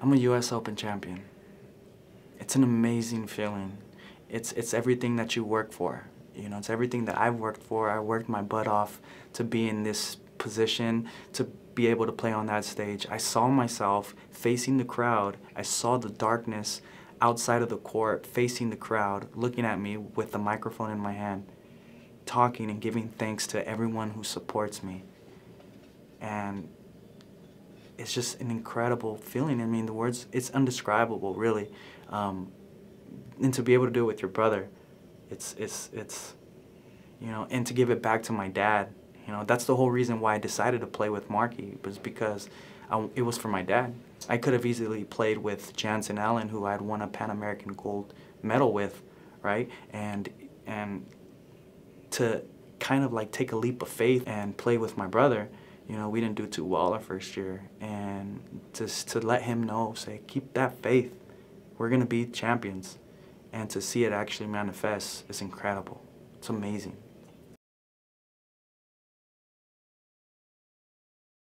I'm a U.S. Open champion. It's an amazing feeling. It's, it's everything that you work for. You know, it's everything that I've worked for. I worked my butt off to be in this position, to be able to play on that stage. I saw myself facing the crowd. I saw the darkness outside of the court, facing the crowd, looking at me with the microphone in my hand, talking and giving thanks to everyone who supports me. And it's just an incredible feeling. I mean, the words, it's undescribable, really. Um, and to be able to do it with your brother, it's, it's, it's, you know, and to give it back to my dad, you know, that's the whole reason why I decided to play with Marky, was because I, it was for my dad. I could have easily played with Jansen Allen, who I had won a Pan American gold medal with, right? And, and to kind of like take a leap of faith and play with my brother, you know, we didn't do too well our first year. And just to let him know, say, keep that faith. We're going to be champions. And to see it actually manifest is incredible. It's amazing.